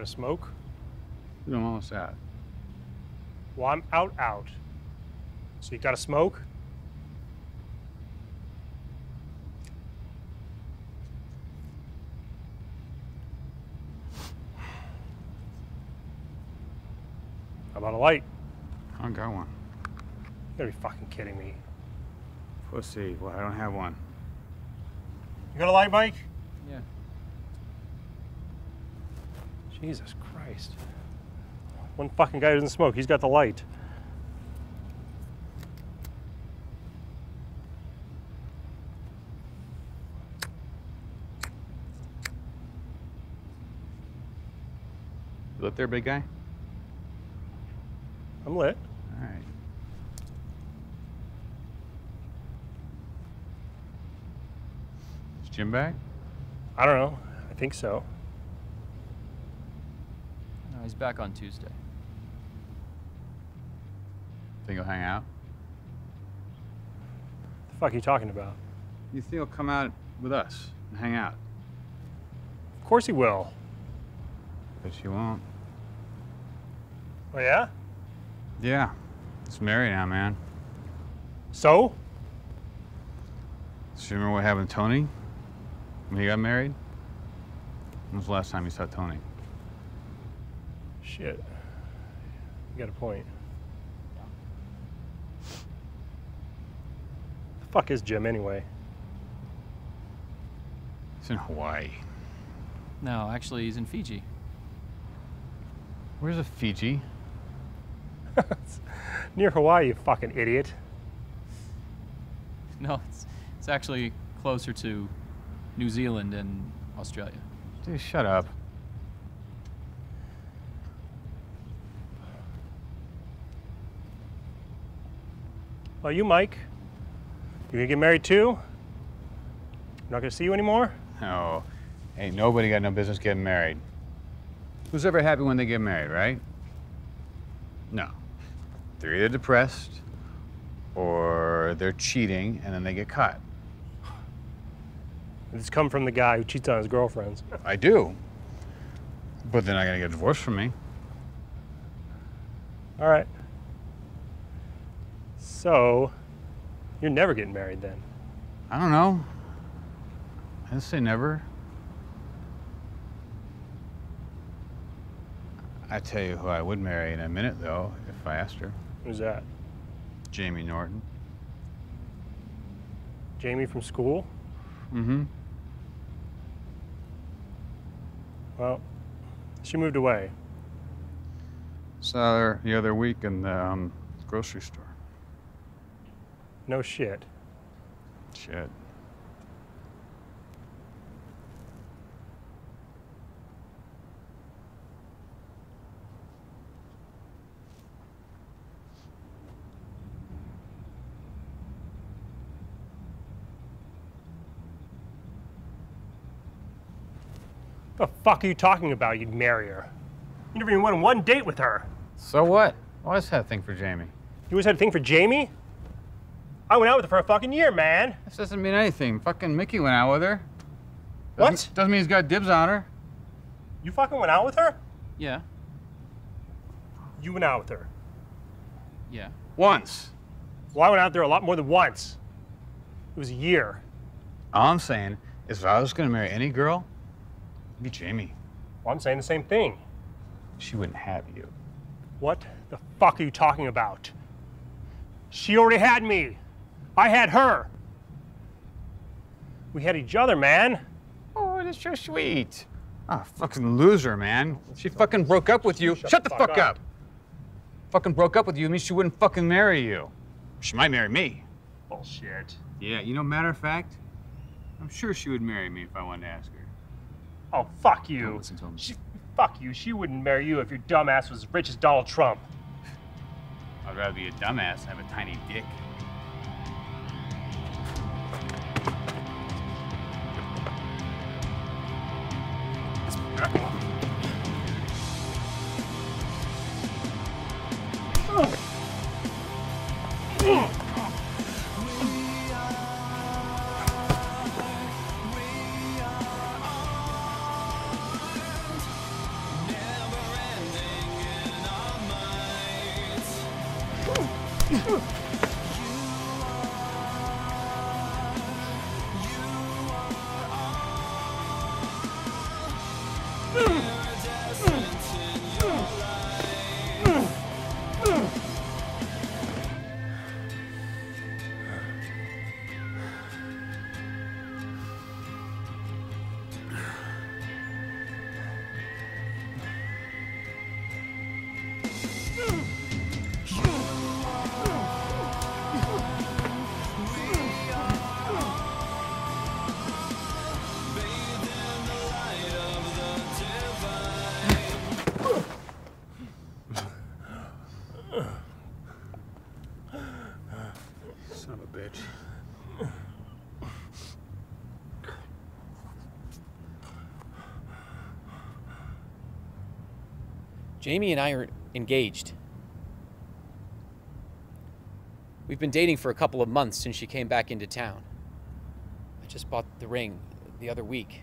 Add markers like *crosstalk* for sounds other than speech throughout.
Got a smoke? I'm almost out. Well, I'm out, out. So you gotta smoke? How about a light? I don't got one. You gotta be fucking kidding me. Pussy. Well, I don't have one. You got a light, Mike? Yeah. Jesus Christ. One fucking guy doesn't smoke. He's got the light. You lit there, big guy? I'm lit. All right. Is Jim back? I don't know. I think so. No, he's back on Tuesday. Think he'll hang out? What the fuck are you talking about? You think he'll come out with us and hang out? Of course he will. But you won't. Oh yeah? Yeah. It's married now, man. So? So you remember what happened to Tony when he got married? When was the last time you saw Tony? Shit. You got a point. The fuck is Jim anyway? He's in Hawaii. No, actually, he's in Fiji. Where's a Fiji? *laughs* Near Hawaii, you fucking idiot. *laughs* No, it's, it's actually closer to New Zealand and Australia. Dude, shut up. Well, you, Mike, you gonna get married too? I'm Not gonna see you anymore? No. Ain't nobody got no business getting married. Who's ever happy when they get married, right? No. They're either depressed or they're cheating and then they get caught. It's come from the guy who cheats on his girlfriends. I do. But they're not gonna get divorced from me. All right. So, you're never getting married then? I don't know. I didn't say never. I tell you who I would marry in a minute, though, if I asked her. Who's that? Jamie Norton. Jamie from school? Mm-hmm. Well, she moved away. Saw her the other week in the um, grocery store. No shit. Shit. The fuck are you talking about? You'd marry her. You never even went on one date with her. So what? I always had a thing for Jamie. You always had a thing for Jamie? I went out with her for a fucking year, man. This doesn't mean anything. Fucking Mickey went out with her. Doesn't- What? Doesn't mean he's got dibs on her. You fucking went out with her? Yeah, You went out with her. yeah. Once. Well, I went out there a lot more than once. It was a year. All I'm saying is if I was gonna marry any girl, it'd be Jamie. Well, I'm saying the same thing. She wouldn't have you. What the fuck are you talking about? She already had me. I had her. We had each other, man. Oh, that's so sweet. Ah, fucking loser, man. She fucking broke up with you. Shut, the, fuck, up. Fucking broke up with you means she wouldn't fucking marry you. She might marry me. Bullshit. Yeah, you know, matter of fact, I'm sure she would marry me if I wanted to ask her. Oh, fuck Don't you. listen to him. She, fuck you. She wouldn't marry you if your dumbass was as rich as Donald Trump. I'd rather be a dumbass and have a tiny dick. Hey. Son of a bitch. Jamie and I are engaged. We've been dating for a couple of months since she came back into town. I just bought the ring the other week.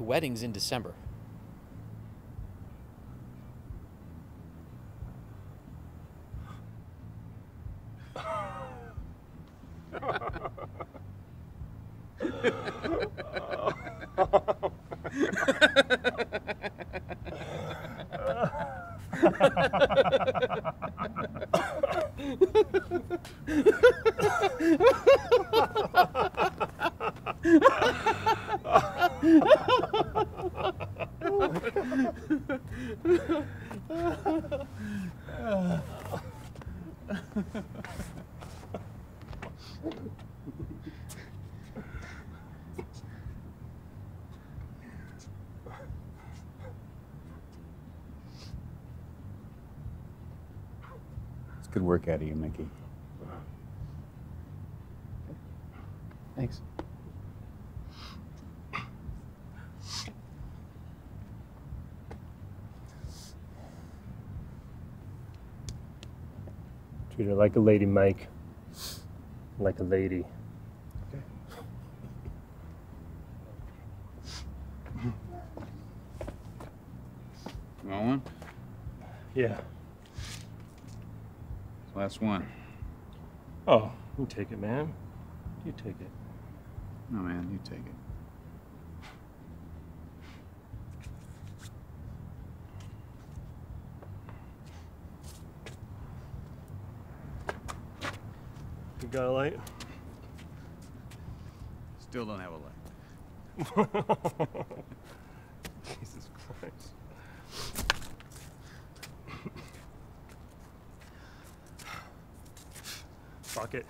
The wedding's in December. *laughs* It's good work out of you, Mickey. Thanks. Treat her like a lady, Mike. Like a lady. You want one? Yeah. Last one. Oh, you take it, man. You take it. No, man, you take it. You got a light? Still don't have a light. *laughs* *laughs* Jesus Christ. Fuck it.